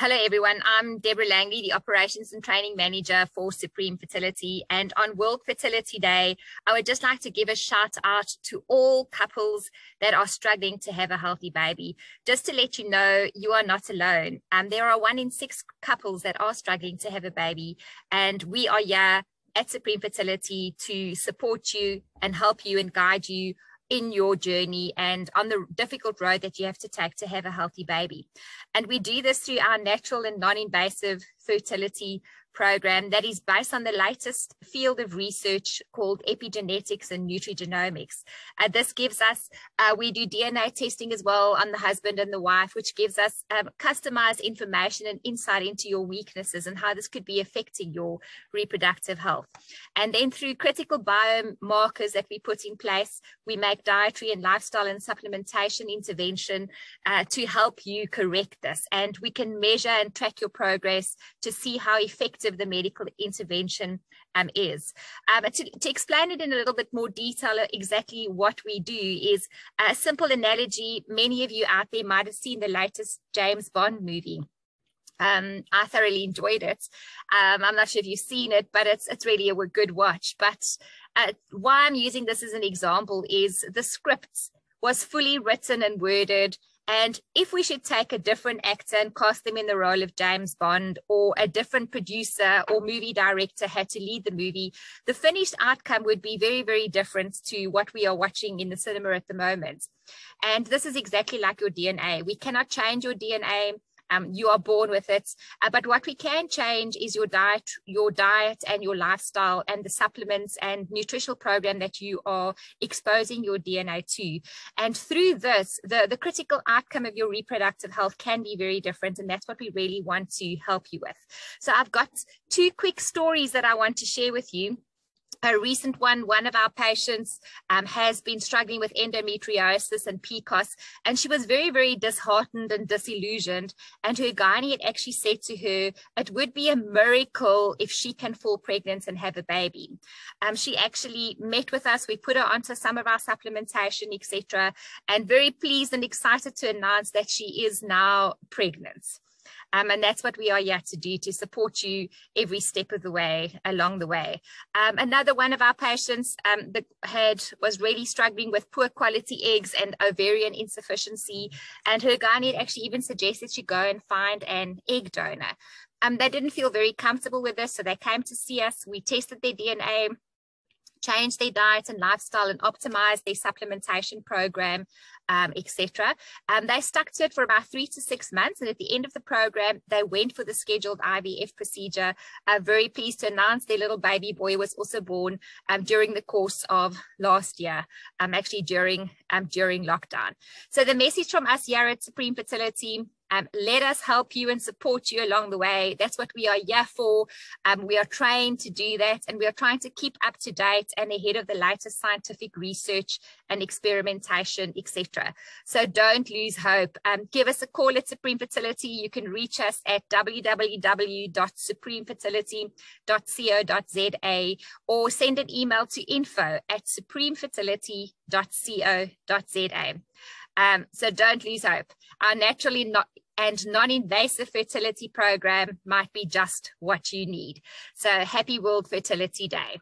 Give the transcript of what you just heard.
Hello, everyone. I'm Deborah Langley, the Operations and Training Manager for Supreme Fertility. And on World Fertility Day, I would just like to give a shout out to all couples that are struggling to have a healthy baby. Just to let you know, you are not alone. Um, there are one in six couples that are struggling to have a baby, and we are here at Supreme Fertility to support you and help you and guide you in your journey and on the difficult road that you have to take to have a healthy baby. And we do this through our natural and non invasive fertility program that is based on the latest field of research called epigenetics and nutrigenomics. Uh, this gives us, uh, we do DNA testing as well on the husband and the wife, which gives us um, customized information and insight into your weaknesses and how this could be affecting your reproductive health. And then through critical biomarkers that we put in place, we make dietary and lifestyle and supplementation intervention uh, to help you correct this. And we can measure and track your progress to see how effective of the medical intervention um, is. Um, to, to, explain it in a little bit more detail, exactly what we do is a simple analogy. Many of you out there might have seen the latest James Bond movie. Um, I thoroughly enjoyed it. Um, I'm not sure if you've seen it, but it's it's really a good watch. But uh, why I'm using this as an example is the script was fully written and worded and if we should take a different actor and cast them in the role of James Bond, or a different producer or movie director had to lead the movie, the finished outcome would be very, very different to what we are watching in the cinema at the moment. And this is exactly like your DNA. We cannot change your DNA. Um, you are born with it. Uh, but what we can change is your diet, your diet and your lifestyle and the supplements and nutritional program that you are exposing your DNA to. And through this, the, the critical outcome of your reproductive health can be very different. And that's what we really want to help you with. So I've got two quick stories that I want to share with you a recent one, one of our patients um, has been struggling with endometriosis and PCOS, and she was very, very disheartened and disillusioned. And her gynae had actually said to her, it would be a miracle if she can fall pregnant and have a baby. Um, she actually met with us. We put her onto some of our supplementation, etc., and very pleased and excited to announce that she is now pregnant. Um, and that's what we are here to do to support you every step of the way along the way. Um, another one of our patients um, that had was really struggling with poor quality eggs and ovarian insufficiency. And her gynae actually even suggested she go and find an egg donor. Um, they didn't feel very comfortable with this, so they came to see us. We tested their DNA change their diet and lifestyle and optimize their supplementation program, um, etc. Um, they stuck to it for about three to six months. And at the end of the program, they went for the scheduled IVF procedure. Uh, very pleased to announce their little baby boy was also born um, during the course of last year, um, actually during, um, during lockdown. So the message from us here at Supreme Fertility um, let us help you and support you along the way. That's what we are here for. Um, we are trained to do that, and we are trying to keep up to date and ahead of the latest scientific research and experimentation, etc. So don't lose hope. Um, give us a call at Supreme Fertility. You can reach us at www.supremefertility.co.za or send an email to info at supremefertility.co.za. Um, so don't lose hope. Our naturally not and non-invasive fertility program might be just what you need. So happy World Fertility Day.